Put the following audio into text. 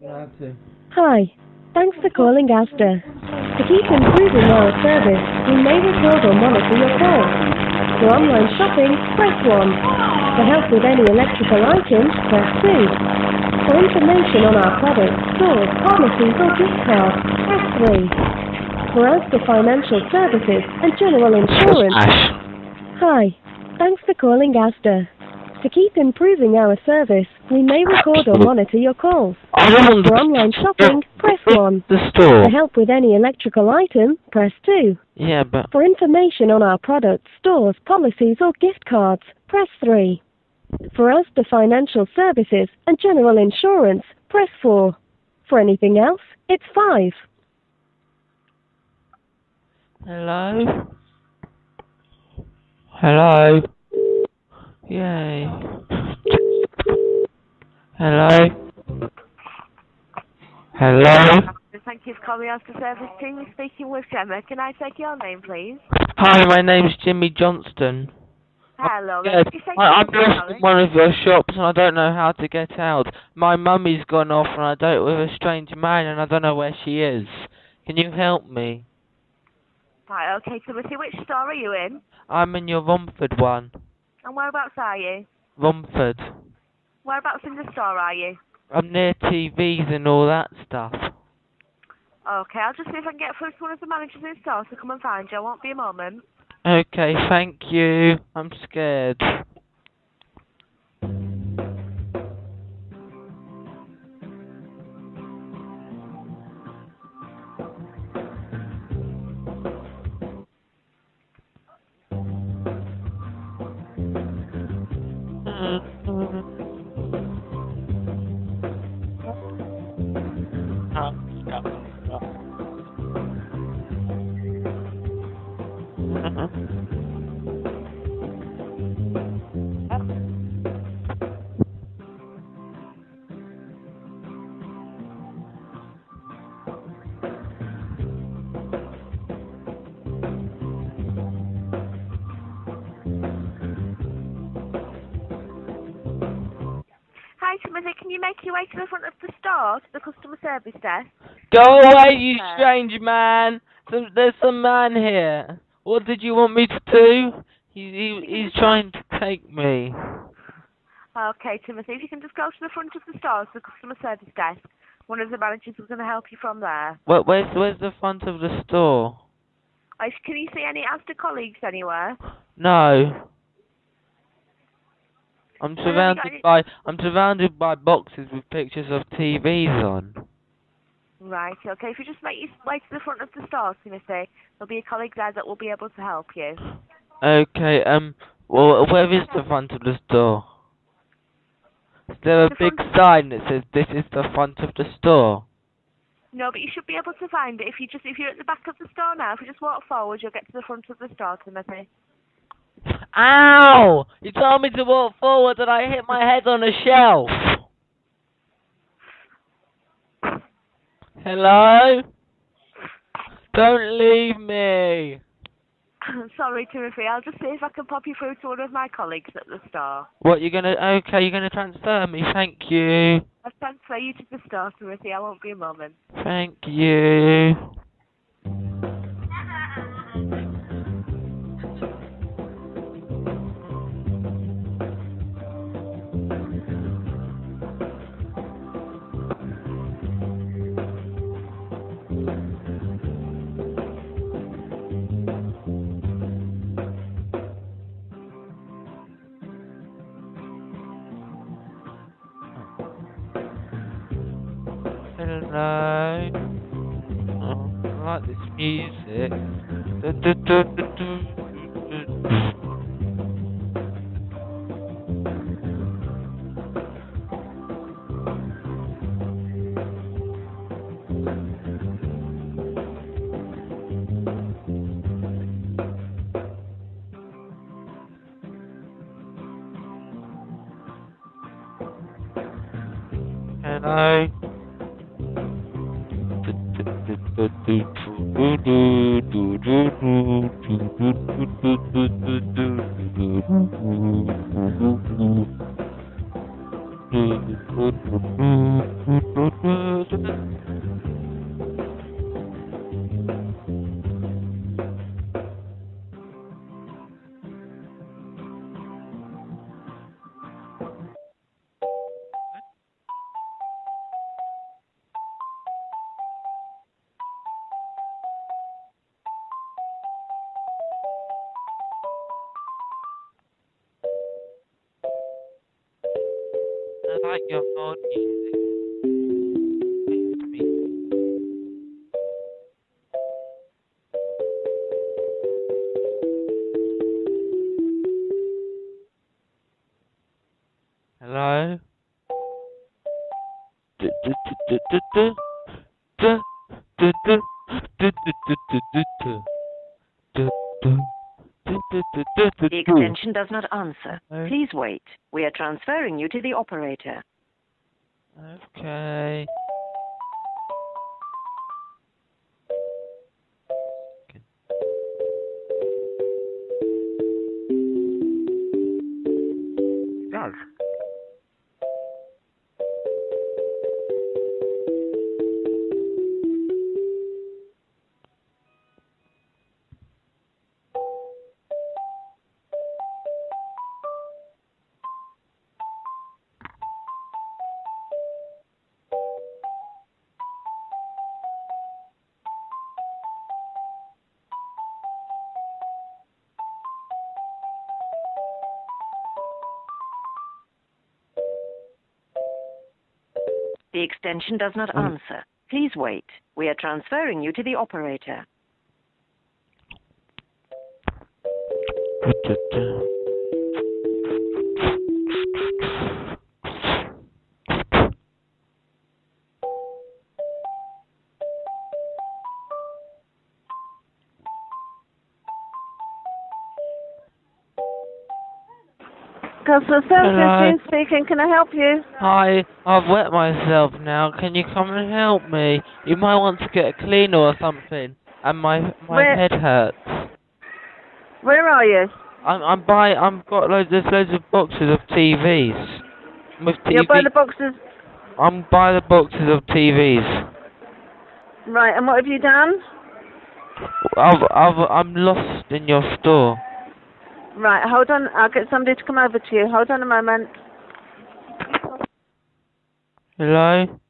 Grazie. Hi. Thanks for calling Asda. To keep improving our service, we may record or monitor your call. For online shopping, press 1. For help with any electrical items, press 2. For information on our products, stores, policies or gift cards, press 3. For Asda Financial Services and General Insurance. Hi. Thanks for calling Asda. To keep improving our service, we may record or monitor your calls. For online shopping, press 1. the store. For help with any electrical item, press 2. Yeah, but For information on our products, stores, policies or gift cards, press 3. For us, the financial services and general insurance, press 4. For anything else, it's 5. hello. Hello. Yay. Hello. Hello. Thank you for calling Asda service team. You're speaking with Gemma. Can I take your name, please? Hi, my name's Jimmy Johnston. Hello. Yeah, Did you say I, I'm lost in one of your shops and I don't know how to get out. My mummy's gone off and I don't with a strange man and I don't know where she is. Can you help me? Right, okay, Timothy, which store are you in? I'm in your Romford one. And whereabouts are you? Romford. Whereabouts in the store are you? I'm near TVs and all that stuff. Okay, I'll just see if I can get through to one of the managers in the store to come and find you. I won't be a moment. Okay, thank you. I'm scared. Thank you. Timothy, can you make your way to the front of the store, to the customer service desk? Go away, you strange man! There's some man here. What did you want me to do? He, he, he's trying to take me. Okay, Timothy, if you can just go to the front of the store, to the customer service desk. One of the managers is going to help you from there. Where, where's, where's the front of the store? Uh, Can you see any Asda colleagues anywhere? No. I'm Well, have you surrounded by I'm surrounded by boxes with pictures of TVs on. Right, okay. If you just make your way to the front of the store, Timothy, there'll be a colleague there that will be able to help you. Okay, um, well, where is the front of the store? Is there a The big sign that says this is the front of the store? No, but you should be able to find it if you just if you're at the back of the store now. If you just walk forward, you'll get to the front of the store, Timothy. Ow! You told me to walk forward and I hit my head on a shelf. Hello? Don't leave me. Sorry, Timothy. I'll just see if I can pop you through to one of my colleagues at the store. What, you're gonna, okay, you're gonna transfer me, thank you. I'll transfer you to the store, Timothy. I won't be a moment. Thank you. Oh, I like this music. Du- du- du- du- du. Hello. Like your hold music. Hello? The extension does not answer. Please wait. We are transferring you to the operator. Okay. The extension does not Mm. answer. Please wait. We are transferring you to the operator. Customer service, speaking. Can I help you? Hi, I've wet myself now. Can you come and help me? You might want to get a cleaner or something. And my my Where- head hurts. Where are you? I'm I'm by I'm got loads there's loads of boxes of TVs. With TV, You're by the boxes. I'm by the boxes of TVs. Right, and what have you done? I've, I've, I'm lost in your store. Right, hold on. I'll get somebody to come over to you. Hold on a moment. Hello?